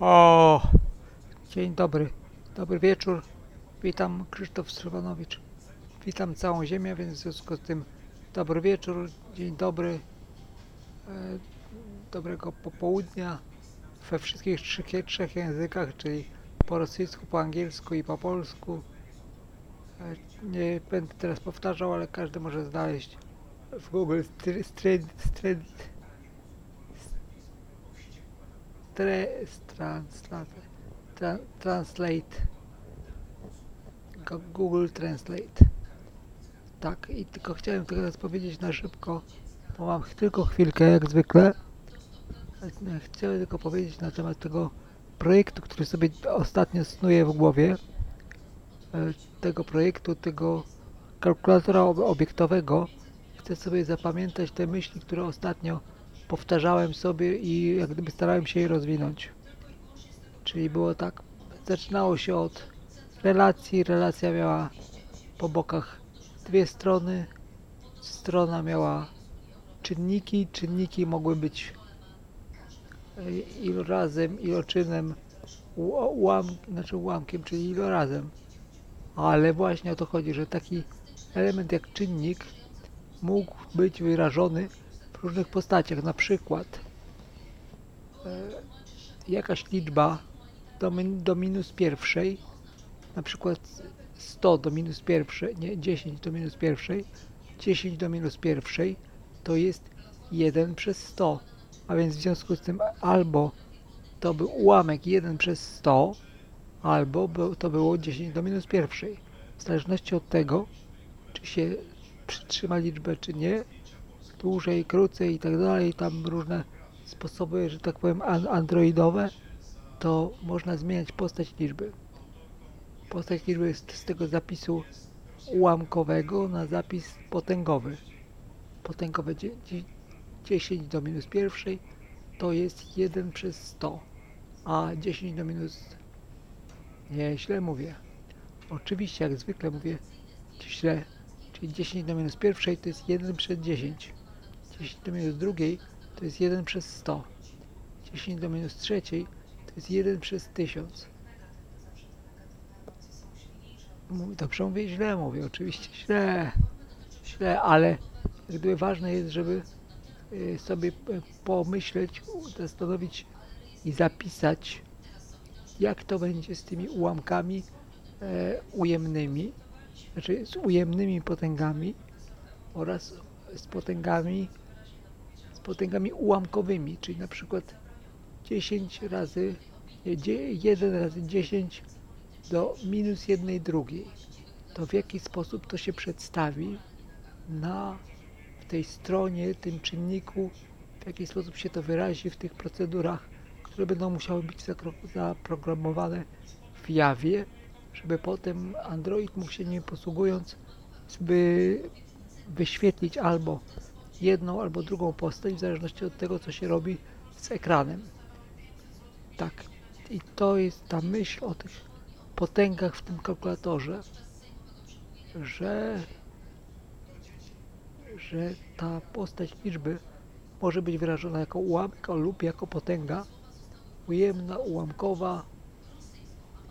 O, dzień dobry, dobry wieczór. Witam Krzysztof Szywanowicz. Witam całą Ziemię, więc w związku z tym dobry wieczór, dzień dobry, e, dobrego popołudnia we wszystkich trzech, trzech językach, czyli po rosyjsku, po angielsku i po polsku. E, nie będę teraz powtarzał, ale każdy może znaleźć w Google str- str- translate, tra, translate. Go- Google Translate. Tak, i tylko chciałem teraz powiedzieć na szybko, bo mam tylko chwilkę, jak zwykle. E, Chciałem tylko powiedzieć na temat tego projektu, który sobie ostatnio snuję w głowie. E, Tego projektu, tego kalkulatora ob- obiektowego. Chcę sobie zapamiętać te myśli, które ostatnio powtarzałem sobie i jak gdyby starałem się je rozwinąć. Czyli było tak, zaczynało się od relacji, relacja miała po bokach dwie strony, strona miała czynniki, czynniki mogły być e, ilorazem, iloczynem, ułam, znaczy ułamkiem, czyli ilorazem. Ale właśnie o to chodzi, że taki element jak czynnik mógł być wyrażony różnych postaciach. Na przykład e, jakaś liczba do, do minus pierwszej, na przykład 100 do minus pierwszej, nie, 10 do minus pierwszej, 10 do minus pierwszej to jest 1 przez 100. A więc w związku z tym albo to był ułamek 1 przez 100, albo to było 10 do minus pierwszej. W zależności od tego, czy się przytrzyma liczbę, czy nie, dłużej, krócej i tak dalej, tam różne sposoby, że tak powiem, an- androidowe, to można zmieniać postać liczby. Postać liczby jest z tego zapisu ułamkowego na zapis potęgowy. Potęgowe dzie- dzie- 10 do minus pierwszej to jest 1 przez 100, a 10 do minus... Nie, źle mówię. Oczywiście, jak zwykle mówię źle, czyli 10 do minus pierwszej to jest 1 przez 10. 10 do minus drugiej to jest 1 przez 100. 10 do minus trzeciej to jest 1 przez 1000. Mówię, dobrze mówię, źle mówię, oczywiście źle, źle, ale gdyby ważne jest, żeby y, sobie y, pomyśleć, zastanowić i zapisać, jak to będzie z tymi ułamkami e, ujemnymi, znaczy z ujemnymi potęgami oraz z potęgami potęgami ułamkowymi, czyli na przykład 10 razy nie, dzie- 1 razy 10 do minus jednej drugiej. To w jaki sposób to się przedstawi na w tej stronie, tym czynniku, w jaki sposób się to wyrazi w tych procedurach, które będą musiały być zaprogramowane w jawie, żeby potem Android mógł się nimi posługując, by wyświetlić albo jedną albo drugą postać, w zależności od tego, co się robi z ekranem. Tak, i to jest ta myśl o tych potęgach w tym kalkulatorze, że, że ta postać liczby może być wyrażona jako ułamek lub jako potęga ujemna, ułamkowa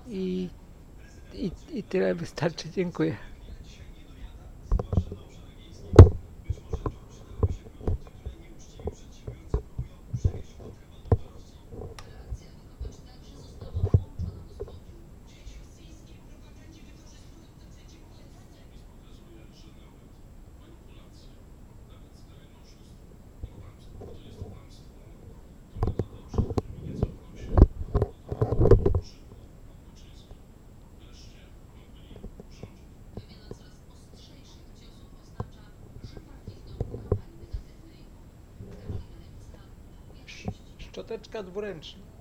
i, i, i tyle wystarczy. Dziękuję. Szczoteczka dwuręczna.